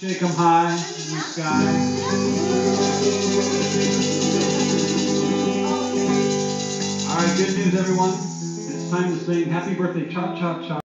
Shake 'em high in the sky. All right, good news, everyone. It's time to sing Happy Birthday, Cha Cha Cha.